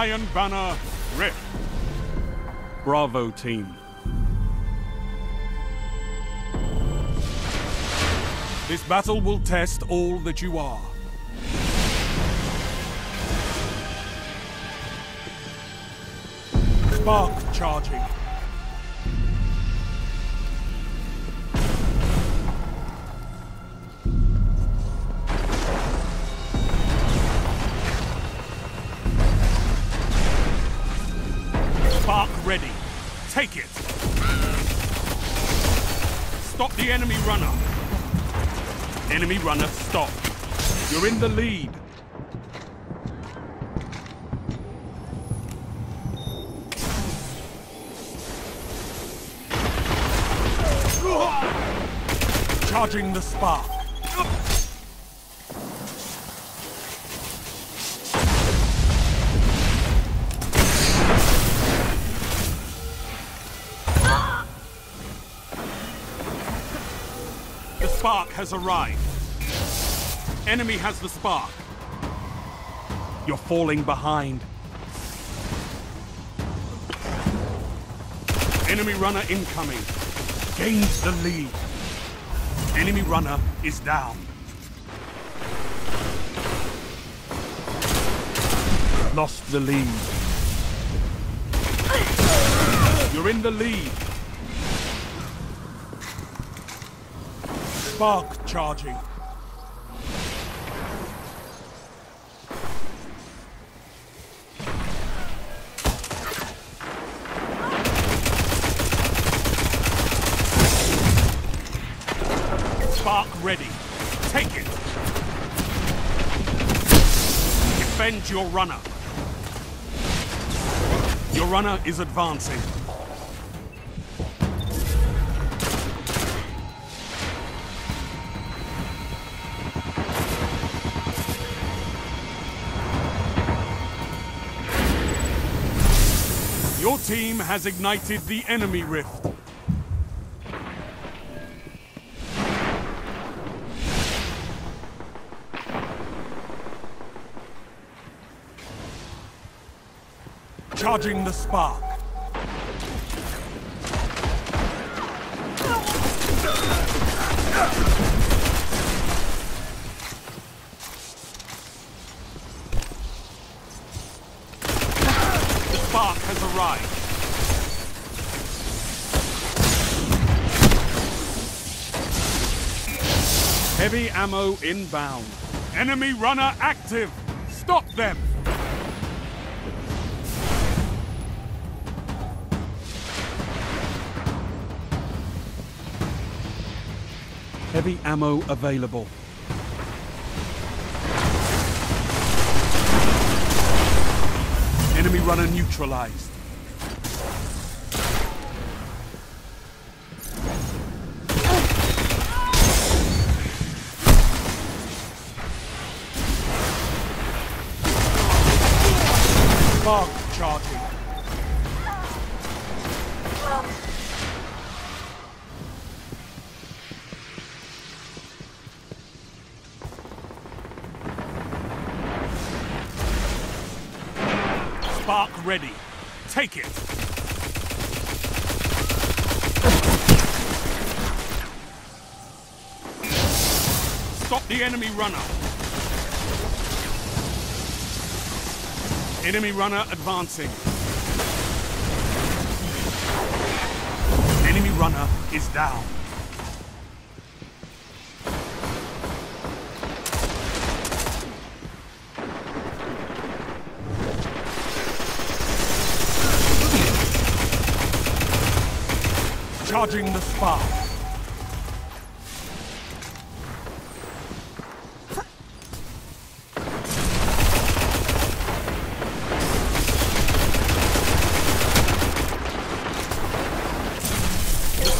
Iron Banner Rift. Bravo team. This battle will test all that you are. Spark charging. Stop the enemy runner. Enemy runner, stop. You're in the lead. Charging the spark. Spark has arrived. Enemy has the spark. You're falling behind. Enemy runner incoming. Gains the lead. Enemy runner is down. Lost the lead. You're in the lead. Spark charging. Spark ready. Take it. Defend your runner. Your runner is advancing. Team has ignited the enemy rift. Charging the spark. The spark has arrived. Heavy ammo inbound. Enemy runner active. Stop them. Heavy ammo available. Enemy runner neutralized. Spark charging. Spark ready. Take it. Stop the enemy runner. Enemy runner advancing. Enemy runner is down. Charging the spark.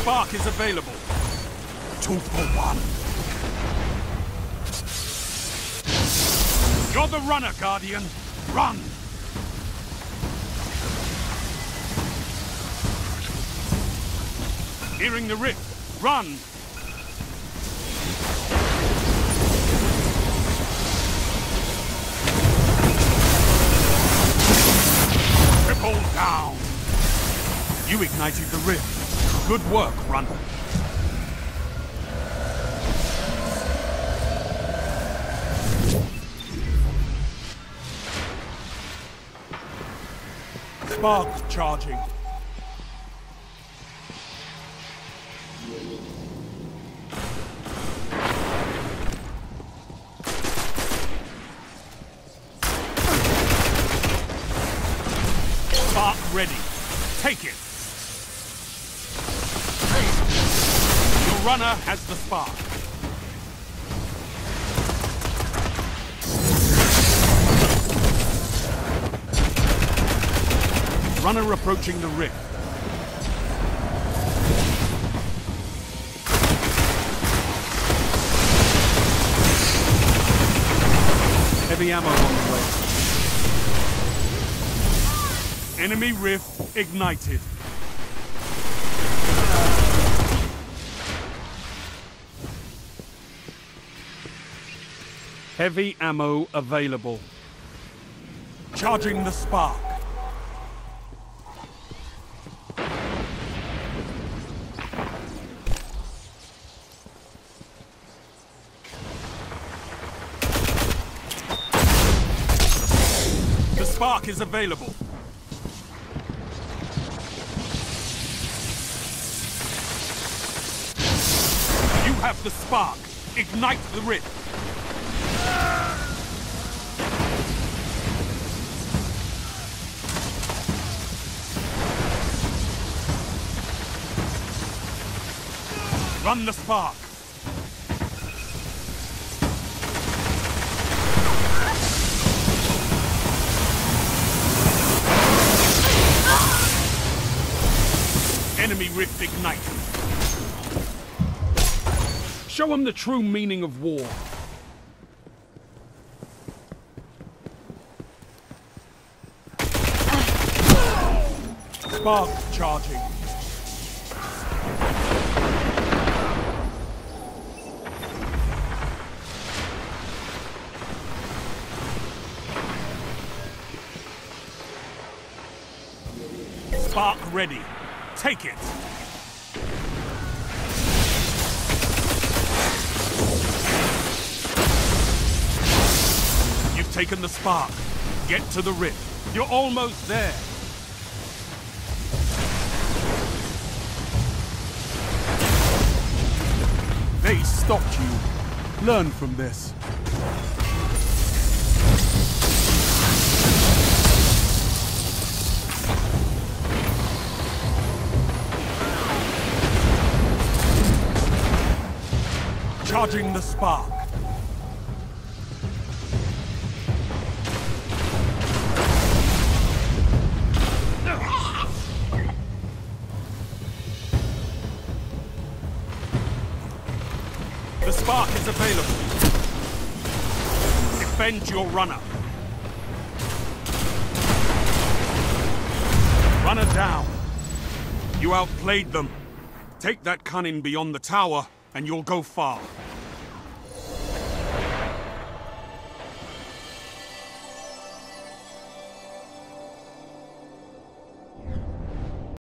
spark is available. Two for one. You're the runner, Guardian. Run! Hearing the rift. Run! Triple down! You ignited the rift. Good work, runner. Spark charging. Spark ready. Take it. Runner has the spark. Runner approaching the rift. Heavy ammo on the way. Enemy rift ignited. Heavy ammo available. Charging the spark. The spark is available. You have the spark. Ignite the rift. Run the spark. Enemy rift ignited. Show them the true meaning of war. Spark charging. Spark ready. Take it. You've taken the spark. Get to the rift. You're almost there. They stopped you. Learn from this. Charging the spark. The spark is available. Defend your runner. Runner down. You outplayed them. Take that cunning beyond the tower, and you'll go far.